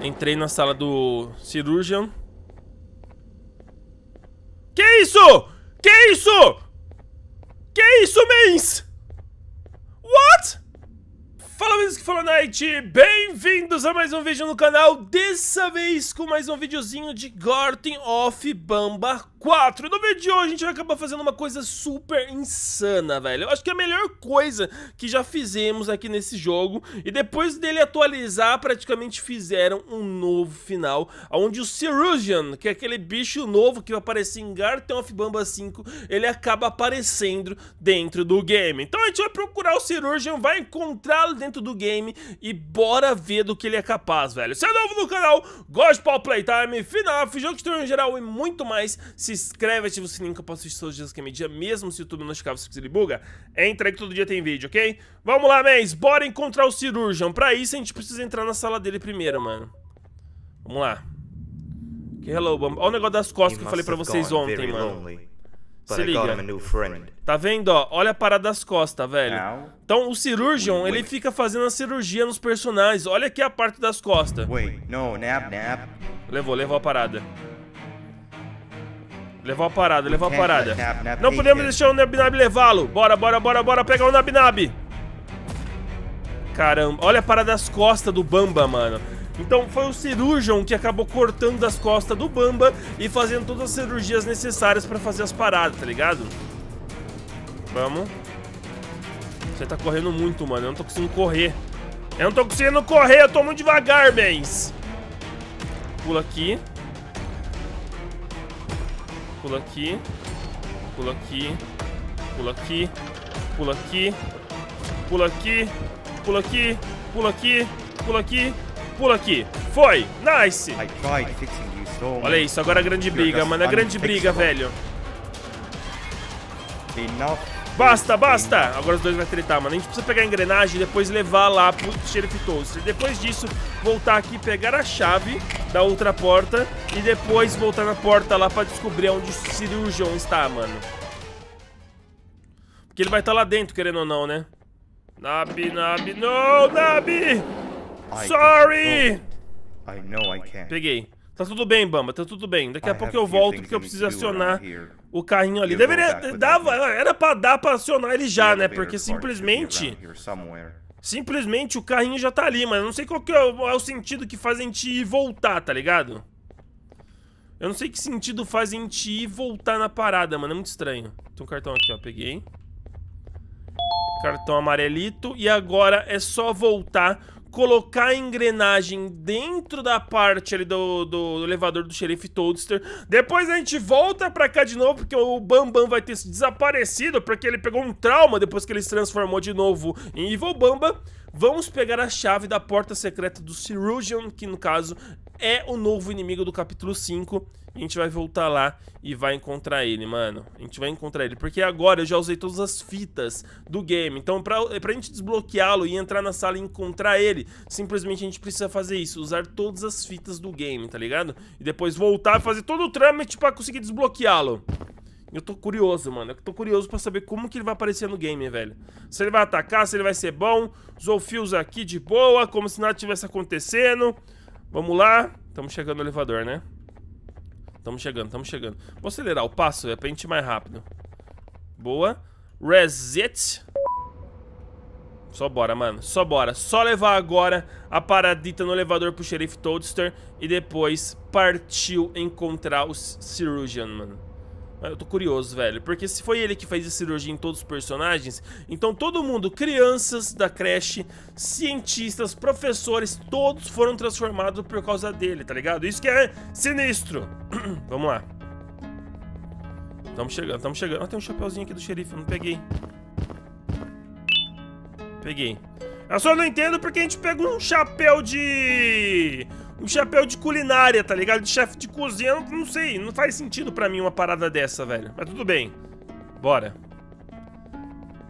Entrei na sala do cirurgião. Que isso? Que isso? Que isso, mens? What? Fala mesmo que falou Night, bem-vindos a mais um vídeo no canal, dessa vez com mais um videozinho de Garten of Bamba 4 No vídeo de hoje a gente vai acabar fazendo uma coisa super insana, velho. Eu acho que é a melhor coisa que já fizemos aqui nesse jogo. E depois dele atualizar, praticamente fizeram um novo final Onde o Cerusian, que é aquele bicho novo que vai aparecer em Garten of Bamba 5 Ele acaba aparecendo dentro do game. Então a gente vai procurar o Cerusian, vai encontrá-lo dentro do game e bora ver do que ele é capaz, velho. Se é novo no canal, gosta de Playtime, FNAF, jogo de em geral e muito mais, se inscreve, ativa o sininho que eu posto vídeos todos os dias que é meio-dia, mesmo se o YouTube não notificar se ele buga, entra aí que todo dia tem vídeo, ok? Vamos lá, mens, bora encontrar o cirurgião. Pra isso a gente precisa entrar na sala dele primeiro, mano. Vamos lá. Que hello, Olha o negócio das costas que eu falei pra vocês ontem, mano. Se liga. Tá vendo, ó? Olha a parada das costas, velho. Então, o cirurgião, ele fica fazendo a cirurgia nos personagens. Olha aqui a parte das costas. Levou, levou a parada. Levou a parada, levou a parada. Não podemos deixar o Nabnab levá-lo. Bora, bora, bora, bora pegar o Nabnab. Caramba, olha a parada das costas do Bamba, mano. Então foi o cirurgião que acabou cortando das costas do Bamba e fazendo todas as cirurgias necessárias pra fazer as paradas, tá ligado? Vamos. Você tá correndo muito, mano. Eu não tô conseguindo correr. Eu não tô conseguindo correr, eu tô muito devagar, bens. Pula aqui. Pula aqui. Pula aqui. Pula aqui. Pula aqui. Pula aqui. Pula aqui. Pula aqui. Pula aqui. Pula aqui. Foi. Nice. Olha isso, agora a grande briga, mano. A grande briga, velho. Basta, basta! Agora os dois vão tretar, mano. A gente precisa pegar a engrenagem e depois levar lá pro Sheriff Toast. Depois disso, voltar aqui, pegar a chave da outra porta e depois voltar na porta lá pra descobrir onde o cirurgião está, mano. Porque ele vai estar tá lá dentro, querendo ou não, né? Nabi, Nabi, não, Nabi! Sorry! Peguei. Tá tudo bem, Bamba, tá tudo bem. Daqui a pouco eu volto porque eu preciso acionar o carrinho ali. Deveria... Dava, era pra dar pra acionar ele já, né? Porque simplesmente... Simplesmente o carrinho já tá ali, mas eu não sei qual que é o, é o sentido que faz a gente ir voltar, tá ligado? Eu não sei que sentido faz a gente ir voltar na parada, mano. É muito estranho. Tem um cartão aqui, ó. Peguei. Cartão amarelito. E agora é só voltar colocar a engrenagem dentro da parte ali do, do, do elevador do xerife Toadster. Depois a gente volta pra cá de novo, porque o Bambam vai ter desaparecido, porque ele pegou um trauma depois que ele se transformou de novo em Evil Bamba. Vamos pegar a chave da porta secreta do Cerusian, que no caso é o novo inimigo do capítulo 5. A gente vai voltar lá e vai encontrar ele, mano. A gente vai encontrar ele, porque agora eu já usei todas as fitas do game. Então, pra, pra gente desbloqueá-lo e entrar na sala e encontrar ele, simplesmente a gente precisa fazer isso, usar todas as fitas do game, tá ligado? E depois voltar e fazer todo o trâmite pra conseguir desbloqueá-lo. Eu tô curioso, mano. Eu tô curioso pra saber como que ele vai aparecer no game, velho. Se ele vai atacar, se ele vai ser bom. Zolfios aqui de boa, como se nada tivesse acontecendo. Vamos lá. Estamos chegando no elevador, né? Estamos chegando, estamos chegando. Vou acelerar o passo, é pra gente ir mais rápido. Boa. Reset. Só bora, mano. Só bora. Só levar agora a paradita no elevador pro xerife Toadster e depois partiu encontrar o Cirurgian, mano. Eu tô curioso, velho, porque se foi ele que fez a cirurgia em todos os personagens, então todo mundo, crianças da creche, cientistas, professores, todos foram transformados por causa dele, tá ligado? Isso que é sinistro. Vamos lá. Estamos chegando, estamos chegando. Ah, tem um chapeuzinho aqui do xerife, eu não peguei. Peguei. Eu só não entendo porque a gente pega um chapéu de um chapéu de culinária, tá ligado? De chefe de cozinha, não, não sei, não faz sentido pra mim uma parada dessa, velho. Mas tudo bem. Bora.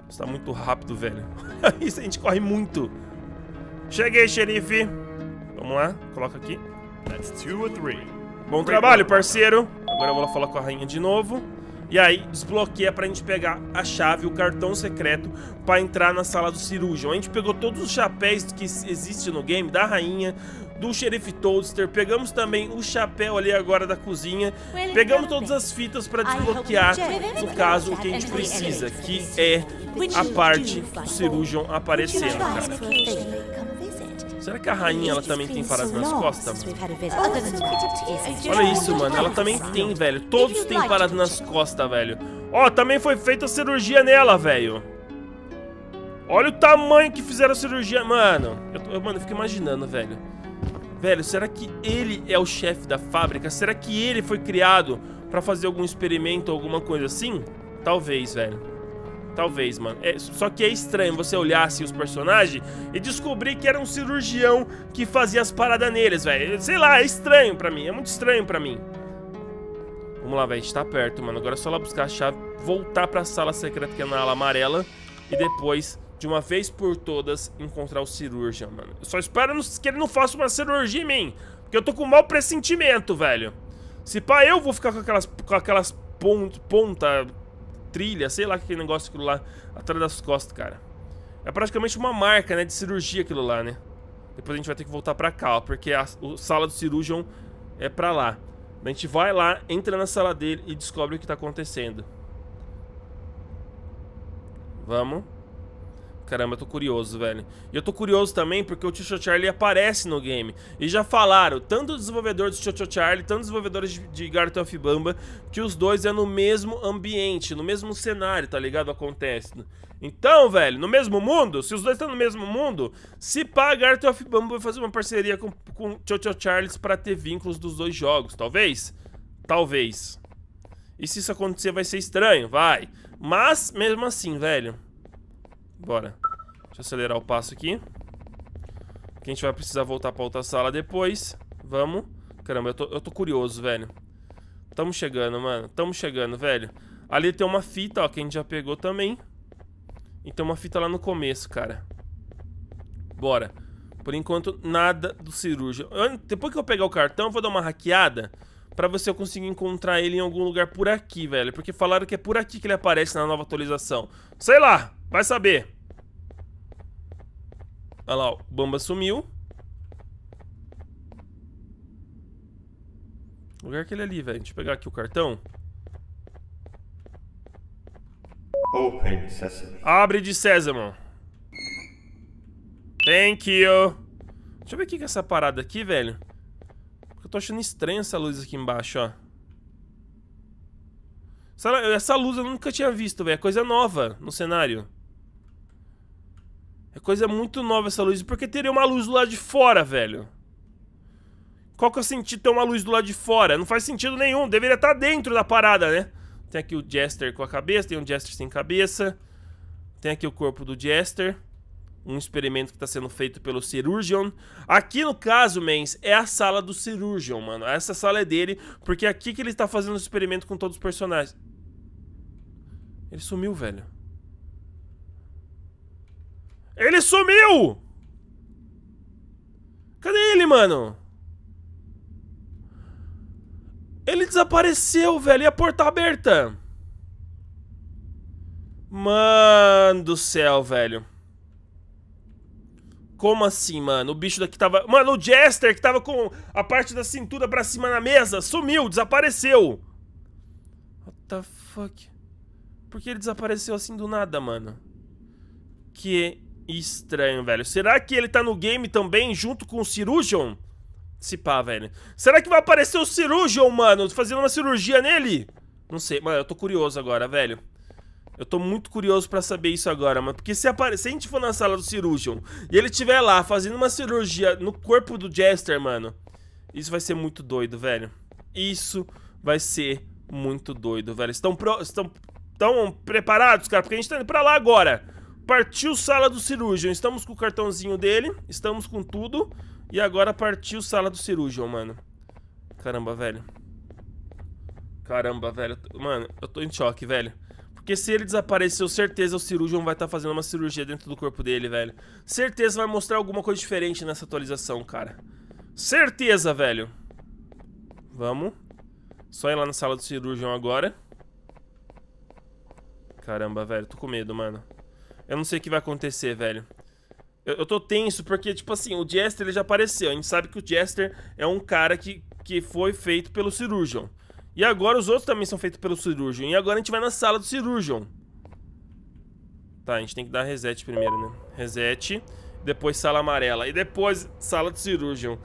Você tá muito rápido, velho. Isso, a gente corre muito. Cheguei, xerife. Vamos lá, coloca aqui. Bom trabalho, parceiro. Agora eu vou lá falar com a rainha de novo. E aí, desbloqueia pra gente pegar a chave, o cartão secreto pra entrar na sala do cirurgião. A gente pegou todos os chapéus que existem no game, da rainha, do xerife Toadster. Pegamos também o chapéu ali agora da cozinha. Pegamos todas as fitas para desbloquear, no caso, o que a gente precisa, que é a parte do Cirurgion aparecendo, cara. Será que a rainha ela também tem parada nas costas, mano? Olha isso, mano. Ela também tem, velho. Todos têm parada nas costas, velho. Ó, também foi feita a cirurgia nela, velho. Olha o tamanho que fizeram a cirurgia. Mano, eu, eu, mano, eu fico imaginando, velho. Velho, será que ele é o chefe da fábrica? Será que ele foi criado pra fazer algum experimento, alguma coisa assim? Talvez, velho. Talvez, mano. É, só que é estranho você olhar assim os personagens e descobrir que era um cirurgião que fazia as paradas neles, velho. Sei lá, é estranho pra mim. É muito estranho pra mim. Vamos lá, velho. A gente tá perto, mano. Agora é só lá buscar a chave, voltar pra sala secreta que é na ala amarela e depois, de uma vez por todas, encontrar o cirurgião, mano. Eu só espero que ele não faça uma cirurgia em mim, porque eu tô com mau pressentimento, velho. Se pá, eu vou ficar com aquelas, com aquelas ponta, ponta trilha, sei lá que negócio aquilo lá atrás das costas, cara. É praticamente uma marca, né, de cirurgia aquilo lá, né? Depois a gente vai ter que voltar pra cá, ó, porque a, a sala do cirurgião é pra lá. A gente vai lá, entra na sala dele e descobre o que tá acontecendo. Vamos. Caramba, eu tô curioso, velho. E eu tô curioso também porque o Tio Charlie aparece no game. E já falaram, tanto os desenvolvedores do Tio Charlie, tanto os desenvolvedores de, de Garten of Bamba, que os dois é no mesmo ambiente, no mesmo cenário, tá ligado? Acontece. Então, velho, no mesmo mundo, se os dois estão no mesmo mundo, se pá, Garten of Bamba vai fazer uma parceria com, com o Tio Charles pra ter vínculos dos dois jogos. Talvez? Talvez. E se isso acontecer vai ser estranho? Vai. Mas, mesmo assim, velho... Bora. Deixa eu acelerar o passo aqui. Que a gente vai precisar voltar pra outra sala depois. Vamos. Caramba, eu tô, eu tô curioso, velho. Tamo chegando, mano. Tamo chegando, velho. Ali tem uma fita, ó, que a gente já pegou também. E tem uma fita lá no começo, cara. Bora. Por enquanto, nada do cirúrgico. depois que eu pegar o cartão, eu vou dar uma hackeada pra ver se eu consigo encontrar ele em algum lugar por aqui, velho. Porque falaram que é por aqui que ele aparece na nova atualização. Sei lá. Vai saber. Olha lá, o Bamba sumiu. O lugar que ele é ali, velho. Deixa eu pegar aqui o cartão. Open Sesame. Abre de Sésamo. Thank you. Deixa eu ver o que é essa parada aqui, velho. Eu tô achando estranha essa luz aqui embaixo, ó. Essa, essa luz eu nunca tinha visto, velho. É coisa nova no cenário. É coisa muito nova essa luz. Por que teria uma luz do lado de fora, velho? Qual que é o sentido ter uma luz do lado de fora? Não faz sentido nenhum. Deveria estar dentro da parada, né? Tem aqui o Jester com a cabeça, tem um Jester sem cabeça. Tem aqui o corpo do Jester. Um experimento que está sendo feito pelo Cirurgion. Aqui, no caso, mens, é a sala do Cirurgion, mano. Essa sala é dele, porque é aqui que ele está fazendo o experimento com todos os personagens. Ele sumiu, velho. Ele sumiu! Cadê ele, mano? Ele desapareceu, velho. E a porta aberta? Mano do céu, velho. Como assim, mano? O bicho daqui tava... Mano, o Jester que tava com a parte da cintura pra cima na mesa sumiu, desapareceu. What the fuck? Por que ele desapareceu assim do nada, mano? Que estranho, velho. Será que ele tá no game também, junto com o Cirurgion? Se pá, velho. Será que vai aparecer o Cirurgion, mano, fazendo uma cirurgia nele? Não sei, mano, eu tô curioso agora, velho. Eu tô muito curioso pra saber isso agora, mano. Porque se, apare... se a gente for na sala do Cirurgion e ele estiver lá fazendo uma cirurgia no corpo do Jester, mano, isso vai ser muito doido, velho. Isso vai ser muito doido, velho. Estão, pro... Estão... Estão preparados, cara? Porque a gente tá indo pra lá agora. Partiu sala do cirurgião. Estamos com o cartãozinho dele. Estamos com tudo. E agora partiu sala do cirurgião, mano. Caramba, velho. Caramba, velho. Mano, eu tô em choque, velho. Porque se ele desapareceu, certeza o cirurgião vai estar tá fazendo uma cirurgia dentro do corpo dele, velho. Certeza vai mostrar alguma coisa diferente nessa atualização, cara. Certeza, velho. Vamos. Só ir lá na sala do cirurgião agora. Caramba, velho. Tô com medo, mano. Eu não sei o que vai acontecer, velho. Eu, eu tô tenso porque, tipo assim, o Jester ele já apareceu. A gente sabe que o Jester é um cara que, que foi feito pelo Cirurgion. E agora os outros também são feitos pelo Cirurgion. E agora a gente vai na sala do Cirurgion. Tá, a gente tem que dar reset primeiro, né? Reset, depois sala amarela e depois sala do Cirurgion.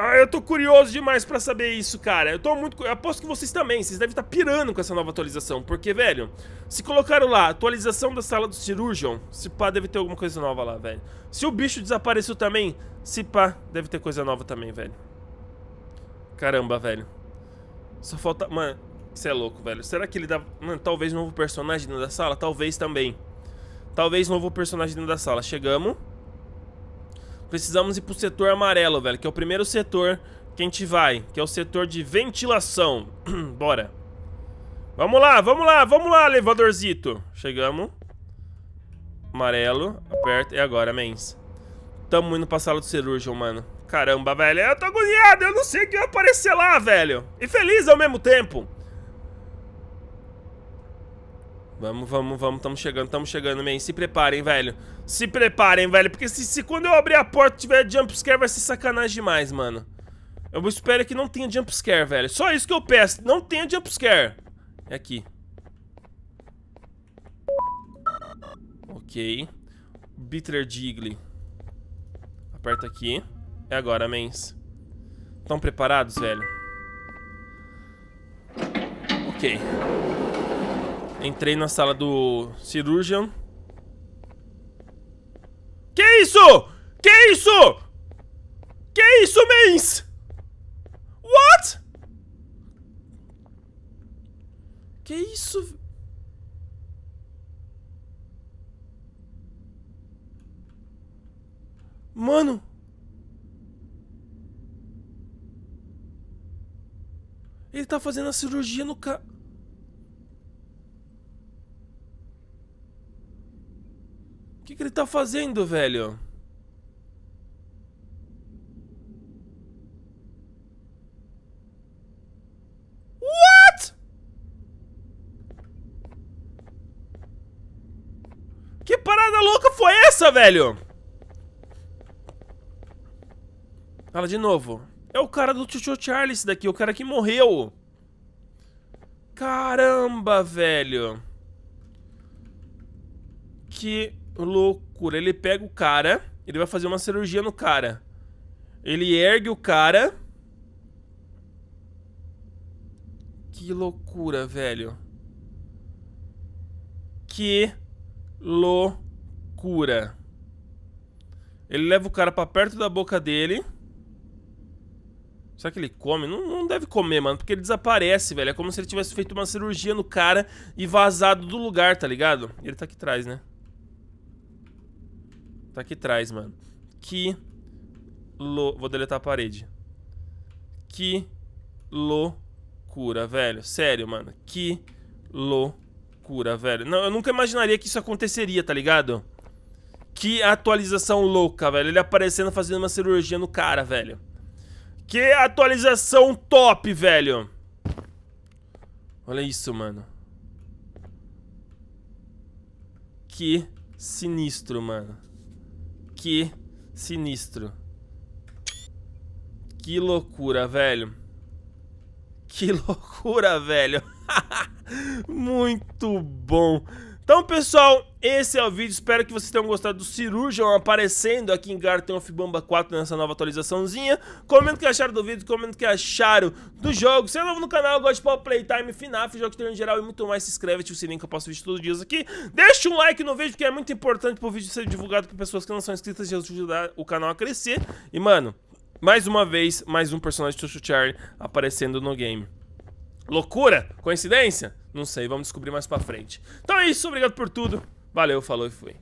Ah, eu tô curioso demais pra saber isso, cara. Eu tô muito... Eu aposto que vocês também. Vocês devem estar tá pirando com essa nova atualização. Porque, velho, se colocaram lá, atualização da sala do Cirurgion, se pá, deve ter alguma coisa nova lá, velho. Se o bicho desapareceu também, se pá, deve ter coisa nova também, velho. Caramba, velho. Só falta... Mano, você é louco, velho. Será que ele dá... Mano, talvez novo personagem dentro da sala? Talvez também. Talvez novo personagem dentro da sala. Chegamos. Precisamos ir pro setor amarelo, velho, que é o primeiro setor que a gente vai, que é o setor de ventilação. Bora. Vamos lá, vamos lá, vamos lá, elevadorzito. Chegamos. Amarelo, aperta. E agora, mens? Tamo indo pra sala do cirurgião, mano. Caramba, velho, eu tô agoniado, eu não sei o que vai aparecer lá, velho. E feliz ao mesmo tempo. Vamos, vamos, vamos, estamos chegando, estamos chegando, man. Se preparem, velho. Se preparem, velho, porque se, se quando eu abrir a porta tiver jumpscare vai ser sacanagem demais, mano. Eu espero que não tenha jumpscare, velho. Só isso que eu peço, não tenha jumpscare. É aqui. Ok. Bitter Digley. Aperta aqui. É agora, mens. Estão preparados, velho? Ok. Entrei na sala do cirurgião. Que isso? Que isso? Que isso, mens? What? Que isso? Mano. Ele tá fazendo a cirurgia no ca... que, ele tá fazendo, velho? What? Que parada louca foi essa, velho? Fala de novo. É o cara do Chucho Charlie esse daqui, o cara que morreu. Caramba, velho. Que loucura. Ele pega o cara, ele vai fazer uma cirurgia no cara. Ele ergue o cara. Que loucura, velho. Que loucura. Ele leva o cara pra perto da boca dele. Será que ele come? Não, não, deve comer, mano, porque ele desaparece, velho. É como se ele tivesse feito uma cirurgia no cara e vazado do lugar, tá ligado? Ele tá aqui atrás, né? Tá aqui atrás, mano. Que lo... Vou deletar a parede. Que loucura, velho. Sério, mano. Que loucura, velho. Não, eu nunca imaginaria que isso aconteceria, tá ligado? Que atualização louca, velho. Ele aparecendo fazendo uma cirurgia no cara, velho. Que atualização top, velho. Olha isso, mano. Que sinistro, mano. Que sinistro. Que loucura, velho. Que loucura, velho. Muito bom. Então, pessoal, esse é o vídeo. Espero que vocês tenham gostado do Cirurgião aparecendo aqui em Garten of Bamba 4 nessa nova atualizaçãozinha. Comenta o que acharam do vídeo, comenta o que acharam do jogo. Se é novo no canal, gosta de Power Playtime, FNAF, jogos de em geral e muito mais, se inscreve, ativa o sininho que eu posto vídeo todos os dias aqui. Deixa um like no vídeo, que é muito importante pro vídeo ser divulgado para pessoas que não são inscritas e ajudar o canal a crescer. E, mano, mais uma vez, mais um personagem de Chuchu Charlie aparecendo no game. Loucura? Coincidência? Não sei, vamos descobrir mais pra frente. Então é isso, obrigado por tudo. Valeu, falou e fui.